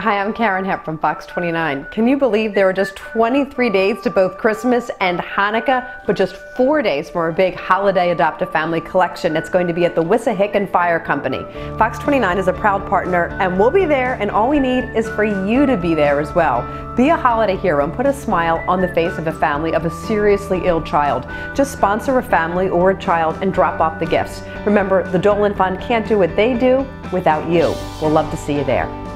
Hi, I'm Karen Hepp from Fox 29. Can you believe there are just 23 days to both Christmas and Hanukkah, but just four days for a big holiday adopt a family collection that's going to be at the Wissahickon Fire Company. Fox 29 is a proud partner, and we'll be there, and all we need is for you to be there as well. Be a holiday hero and put a smile on the face of a family of a seriously ill child. Just sponsor a family or a child and drop off the gifts. Remember, the Dolan Fund can't do what they do without you. We'll love to see you there.